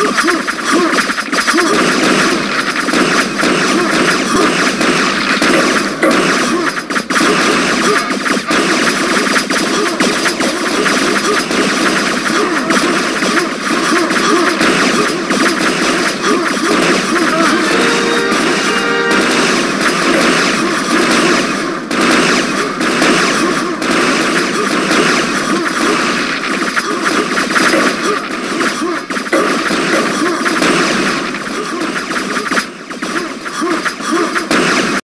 Huh?